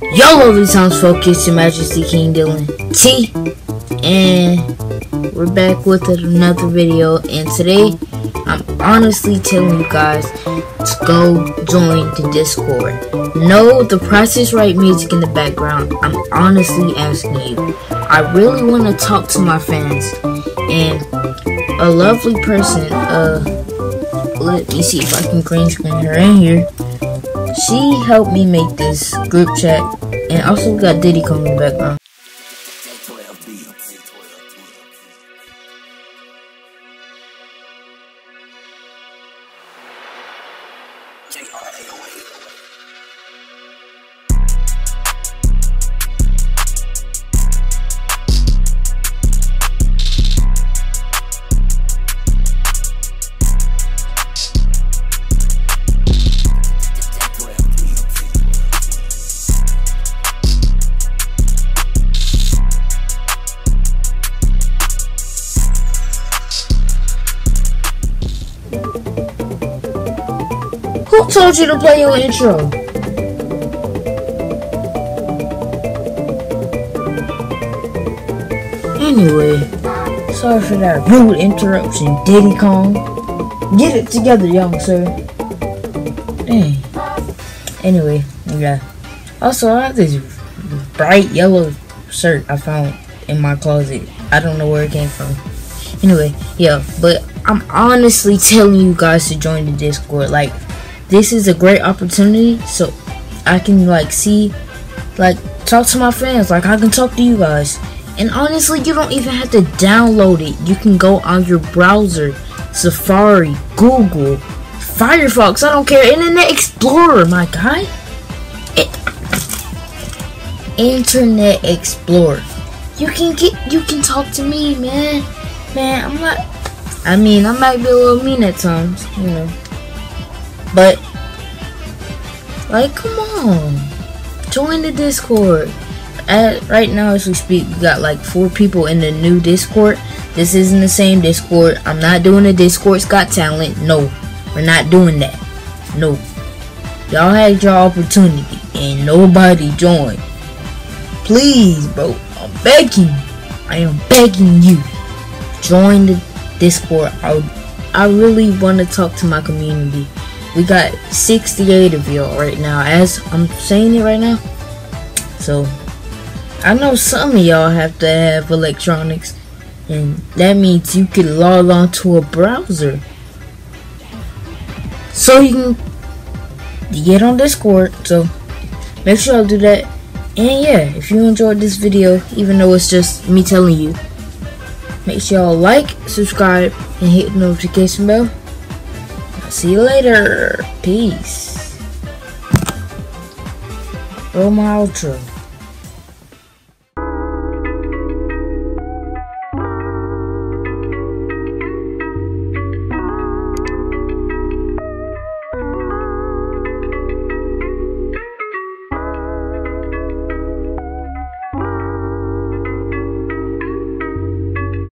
Yo, lovely times, focus, Your Majesty King Dylan T, and we're back with another video. And today, I'm honestly telling you guys to go join the Discord. No, the Price is Right music in the background. I'm honestly asking you. I really want to talk to my fans, and a lovely person. Uh, let me see if I can green screen her in here. She helped me make this group chat, and also got Diddy in the background. Who told you to play your intro? Anyway, sorry for that rude interruption, Diddy Kong. Get it together, young sir. Dang. Anyway, yeah. Also, I have this bright yellow shirt I found in my closet. I don't know where it came from. Anyway, yeah, but I'm honestly telling you guys to join the Discord. Like, this is a great opportunity so I can like see like talk to my fans like I can talk to you guys. And honestly you don't even have to download it. You can go on your browser Safari Google Firefox I don't care Internet Explorer my guy. It, Internet Explorer. You can get you can talk to me man. Man I'm not I mean I might be a little mean at times you know but, like, come on. Join the Discord. At, right now, as we speak, we got like four people in the new Discord. This isn't the same Discord. I'm not doing the Discord's Got Talent. No, we're not doing that. No. Y'all had your opportunity and nobody joined. Please, bro. I'm begging. I am begging you. Join the Discord. I, I really want to talk to my community. We got 68 of y'all right now, as I'm saying it right now. So, I know some of y'all have to have electronics, and that means you can log on to a browser. So you can get on Discord, so make sure y'all do that. And yeah, if you enjoyed this video, even though it's just me telling you, make sure y'all like, subscribe, and hit the notification bell. See you later. Peace. My outro.